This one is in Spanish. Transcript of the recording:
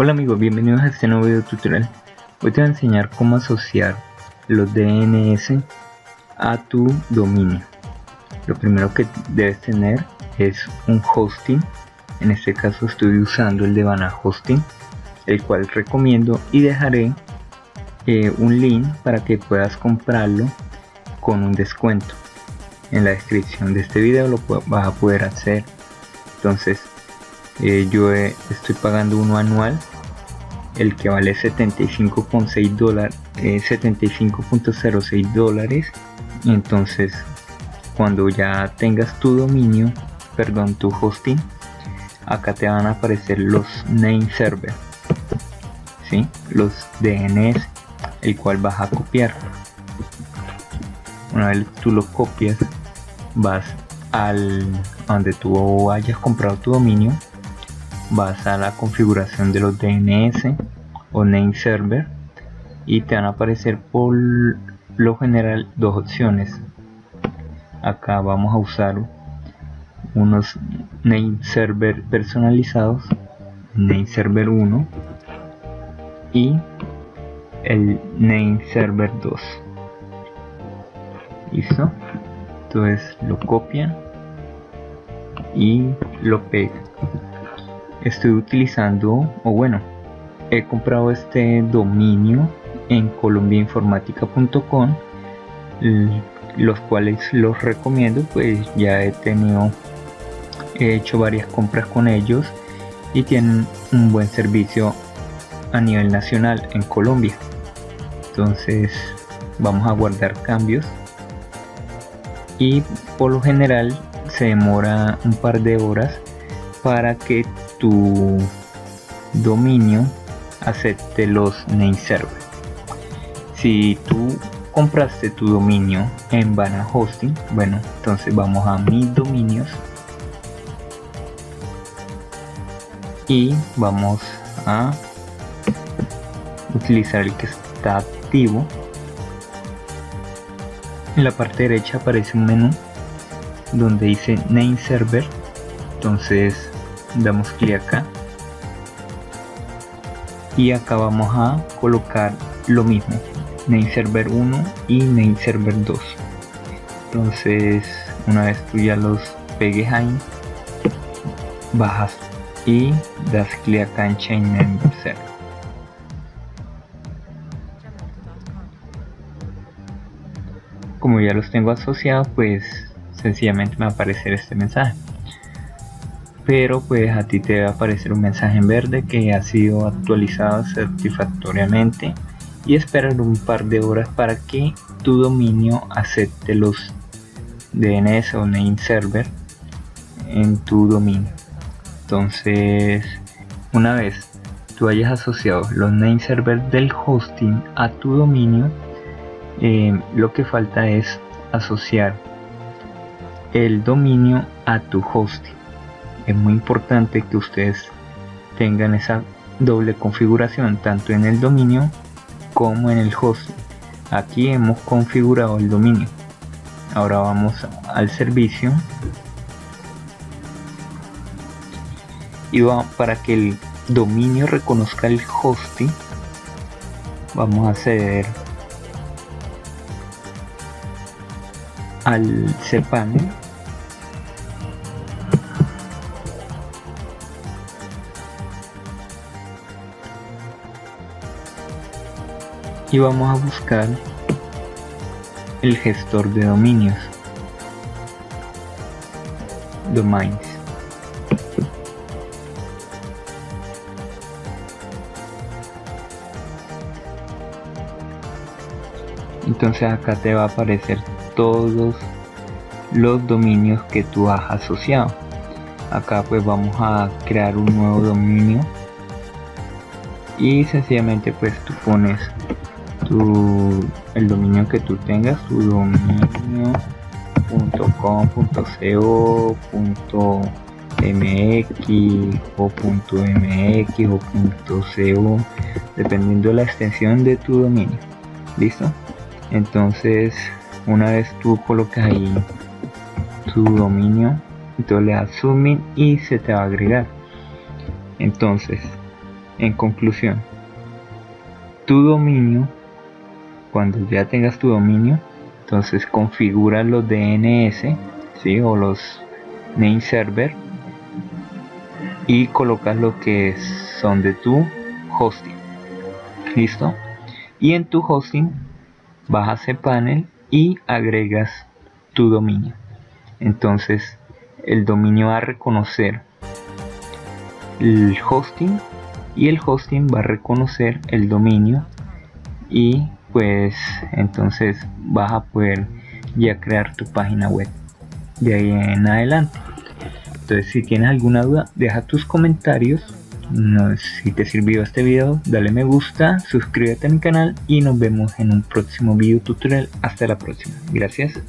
Hola amigos, bienvenidos a este nuevo video tutorial. Hoy te voy a enseñar cómo asociar los DNS a tu dominio. Lo primero que debes tener es un hosting. En este caso estoy usando el de Vana Hosting, el cual recomiendo y dejaré eh, un link para que puedas comprarlo con un descuento. En la descripción de este video lo vas a poder hacer. Entonces eh, yo estoy pagando uno anual el que vale 75.6 dólares 75.06 dólares entonces cuando ya tengas tu dominio perdón tu hosting acá te van a aparecer los name server ¿sí? los DNS el cual vas a copiar una vez tú lo copias vas al donde tú hayas comprado tu dominio vas a la configuración de los DNS o name server y te van a aparecer por lo general dos opciones. Acá vamos a usar unos name server personalizados name server 1 y el name server 2 listo. Entonces lo copian y lo pegan estoy utilizando o bueno he comprado este dominio en colombiainformática.com los cuales los recomiendo pues ya he tenido he hecho varias compras con ellos y tienen un buen servicio a nivel nacional en Colombia. Entonces vamos a guardar cambios. Y por lo general se demora un par de horas para que tu dominio acepte los name server si tú compraste tu dominio en Vana Hosting bueno entonces vamos a mis dominios. Y vamos a utilizar el que está activo. En la parte derecha aparece un menú donde dice name server entonces damos clic acá y acá vamos a colocar lo mismo name server 1 y name server 2 entonces una vez tú ya los pegues ahí bajas y das clic acá en change name server como ya los tengo asociados pues sencillamente me va a aparecer este mensaje pero pues a ti te debe aparecer un mensaje en verde que ha sido actualizado satisfactoriamente y esperar un par de horas para que tu dominio acepte los DNS o name server en tu dominio. Entonces una vez tú hayas asociado los name server del hosting a tu dominio eh, lo que falta es asociar el dominio a tu hosting es muy importante que ustedes tengan esa doble configuración tanto en el dominio como en el host aquí hemos configurado el dominio. Ahora vamos al servicio. Y va, para que el dominio reconozca el hosting vamos a acceder al cpanel y vamos a buscar el gestor de dominios. Domains entonces acá te va a aparecer todos los dominios que tú has asociado. Acá pues vamos a crear un nuevo dominio. Y sencillamente pues tú pones el dominio que tú tengas, tu dominio.com.co.mx o .mx o .co dependiendo de la extensión de tu dominio. Listo entonces una vez tú colocas ahí tu dominio entonces le das zoom y se te va a agregar. Entonces En conclusión, tu dominio, cuando ya tengas tu dominio, entonces configura los DNS ¿sí? o los name server y colocas lo que son de tu hosting. Listo y en tu hosting bajas el panel y agregas tu dominio. Entonces el dominio va a reconocer el hosting y el hosting va a reconocer el dominio y pues entonces vas a poder ya crear tu página web de ahí en adelante. Entonces si tienes alguna duda deja tus comentarios. Si te sirvió este video dale me gusta suscríbete a mi canal y nos vemos en un próximo video tutorial. Hasta la próxima. Gracias